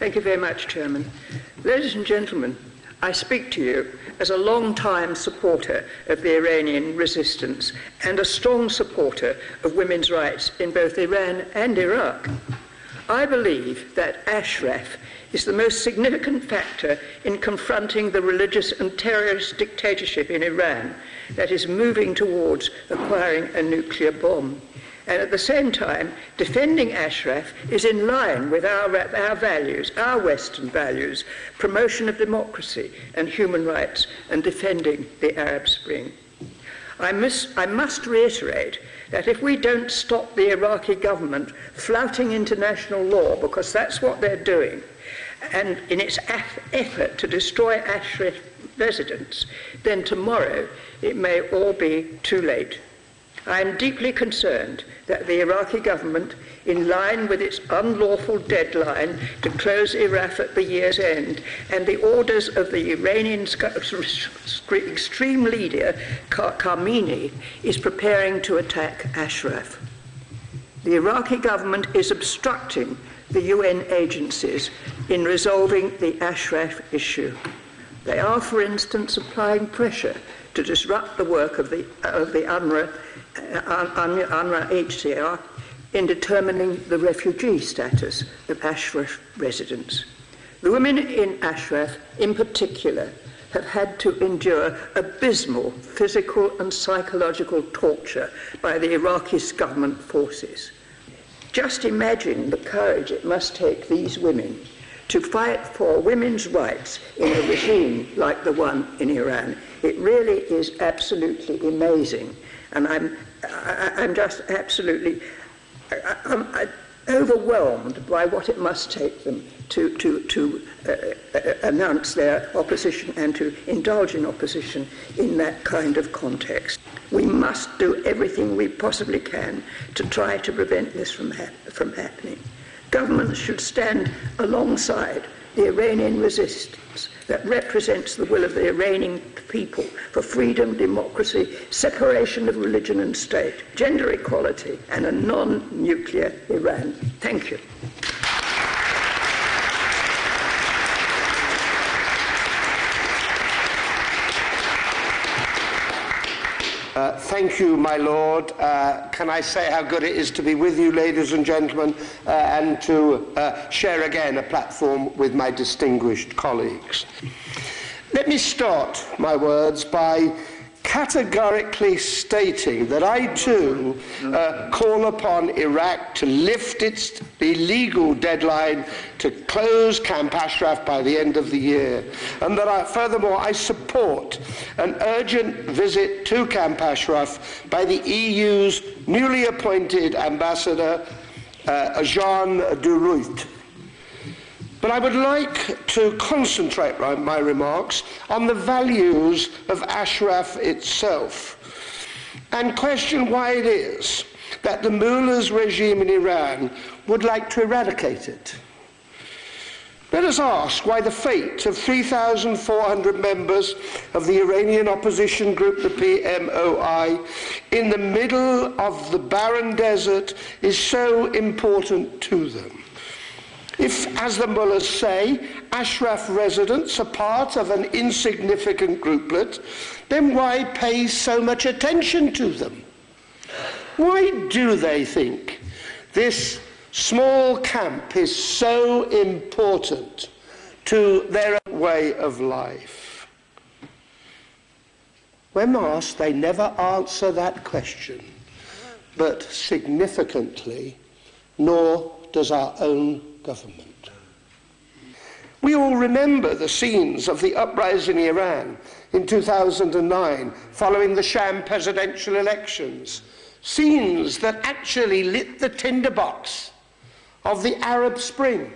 Thank you very much, Chairman. Ladies and gentlemen, I speak to you as a long-time supporter of the Iranian resistance and a strong supporter of women's rights in both Iran and Iraq. I believe that Ashraf is the most significant factor in confronting the religious and terrorist dictatorship in Iran that is moving towards acquiring a nuclear bomb. And at the same time, defending Ashraf is in line with our, our values, our Western values, promotion of democracy and human rights, and defending the Arab Spring. I I must reiterate that if we don't stop the Iraqi government flouting international law, because that's what they're doing, and in its effort to destroy Ashraf residents, then tomorrow it may all be too late. I am deeply concerned that the Iraqi government, in line with its unlawful deadline to close Iraq at the year's end, and the orders of the Iranian extreme leader Khamenei, is preparing to attack Ashraf. The Iraqi government is obstructing the UN agencies in resolving the Ashraf issue. They are, for instance, applying pressure to disrupt the work of the, of the UNRWA, uh, UNHCR in determining the refugee status of Ashraf residents. The women in Ashraf, in particular, have had to endure abysmal physical and psychological torture by the Iraqi government forces. Just imagine the courage it must take these women to fight for women's rights in a regime like the one in Iran. It really is absolutely amazing. And I'm, I, I'm just absolutely I, I'm, overwhelmed by what it must take them to, to, to uh, uh, announce their opposition and to indulge in opposition in that kind of context. We must do everything we possibly can to try to prevent this from, from happening. Governments should stand alongside the Iranian resistance that represents the will of the Iranian people for freedom, democracy, separation of religion and state, gender equality, and a non nuclear Iran. Thank you. Uh, thank you, my Lord. Uh, can I say how good it is to be with you, ladies and gentlemen, uh, and to uh, share again a platform with my distinguished colleagues. Let me start my words by categorically stating that I too uh, call upon Iraq to lift its illegal deadline to close Camp Ashraf by the end of the year, and that I, furthermore I support an urgent visit to Camp Ashraf by the EU's newly appointed ambassador, uh, Jean de Ruyter. But I would like to concentrate my remarks on the values of Ashraf itself and question why it is that the mullah's regime in Iran would like to eradicate it. Let us ask why the fate of 3,400 members of the Iranian opposition group, the PMOI, in the middle of the barren desert is so important to them. If, as the mullahs say, Ashraf residents are part of an insignificant grouplet, then why pay so much attention to them? Why do they think this small camp is so important to their way of life? When asked, they never answer that question, but significantly, nor does our own government. We all remember the scenes of the uprising in Iran in 2009 following the sham presidential elections, scenes that actually lit the tinderbox of the Arab Spring.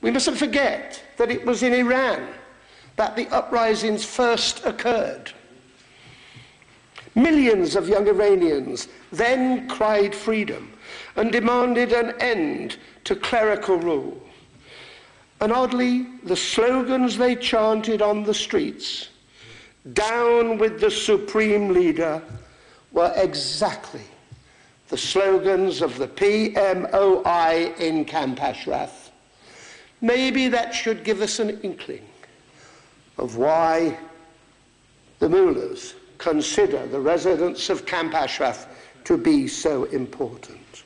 We mustn't forget that it was in Iran that the uprisings first occurred. Millions of young Iranians then cried freedom and demanded an end to clerical rule. And oddly, the slogans they chanted on the streets, down with the supreme leader, were exactly the slogans of the PMOI in Camp Ashraf. maybe that should give us an inkling of why the mullahs consider the residents of Camp Ashraf to be so important.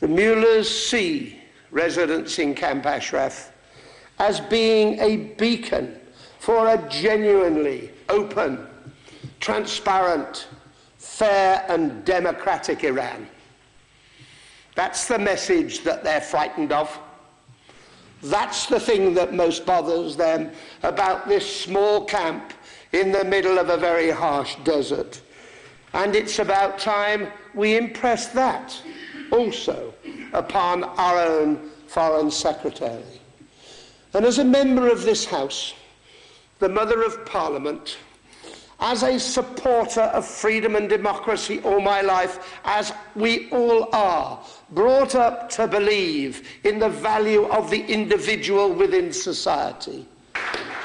The mullahs see residents in Camp Ashraf as being a beacon for a genuinely open, transparent, fair and democratic Iran. That's the message that they're frightened of. That's the thing that most bothers them about this small camp in the middle of a very harsh desert. And it's about time we impress that also upon our own Foreign Secretary. And as a member of this House, the Mother of Parliament, as a supporter of freedom and democracy all my life, as we all are, brought up to believe in the value of the individual within society.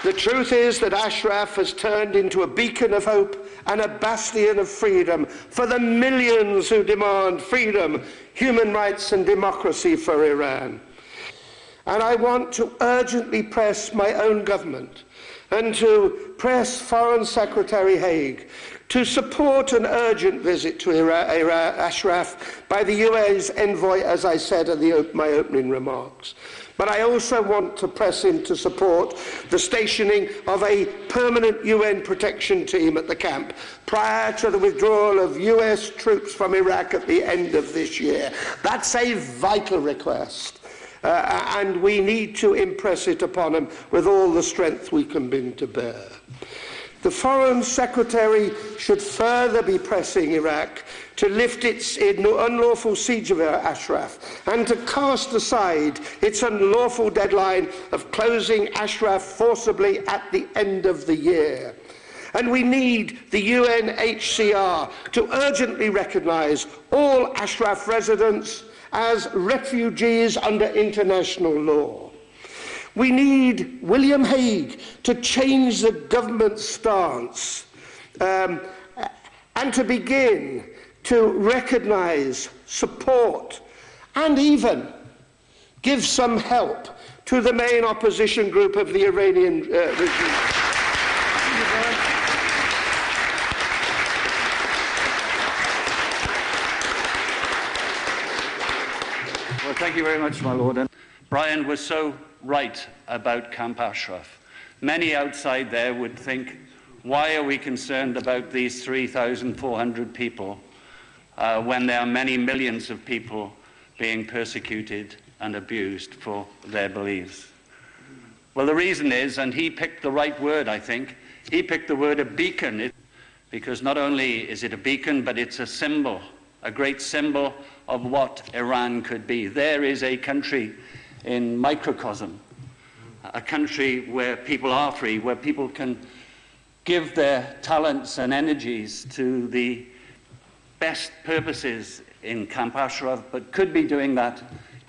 The truth is that Ashraf has turned into a beacon of hope and a bastion of freedom for the millions who demand freedom, human rights and democracy for Iran. And I want to urgently press my own government and to press Foreign Secretary Hague to support an urgent visit to Ira Ira Ashraf by the UN's envoy, as I said in the, my opening remarks. But I also want to press him to support the stationing of a permanent UN protection team at the camp prior to the withdrawal of US troops from Iraq at the end of this year. That's a vital request. Uh, and we need to impress it upon them with all the strength we can bring to bear. The Foreign Secretary should further be pressing Iraq to lift its unlawful siege of Ashraf and to cast aside its unlawful deadline of closing Ashraf forcibly at the end of the year. And we need the UNHCR to urgently recognise all Ashraf residents as refugees under international law. We need William Hague to change the government's stance um, and to begin to recognize, support, and even give some help to the main opposition group of the Iranian uh, regime. Thank you very much, my Lord. And Brian was so right about Camp Ashraf. Many outside there would think, why are we concerned about these 3,400 people uh, when there are many millions of people being persecuted and abused for their beliefs? Well, the reason is, and he picked the right word, I think, he picked the word a beacon, because not only is it a beacon, but it's a symbol, a great symbol of what Iran could be. There is a country in microcosm, a country where people are free, where people can give their talents and energies to the best purposes in Camp Ashraf, but could be doing that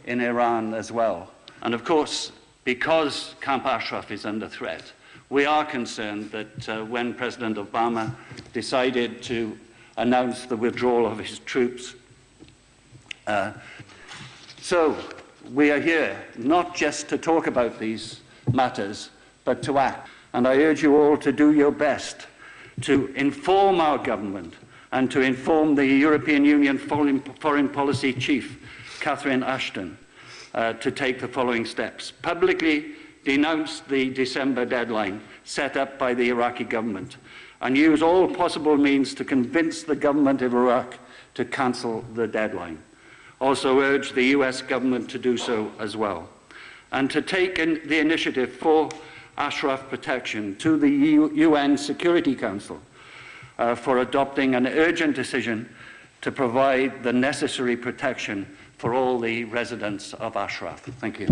in Iran as well. And of course, because Camp Ashraf is under threat, we are concerned that uh, when President Obama decided to announce the withdrawal of his troops uh, so we are here not just to talk about these matters, but to act. And I urge you all to do your best to inform our government and to inform the European Union Foreign, Foreign Policy Chief, Catherine Ashton, uh, to take the following steps. Publicly denounce the December deadline set up by the Iraqi government and use all possible means to convince the government of Iraq to cancel the deadline also urge the US government to do so as well, and to take in the initiative for Ashraf protection to the UN Security Council uh, for adopting an urgent decision to provide the necessary protection for all the residents of Ashraf. Thank you.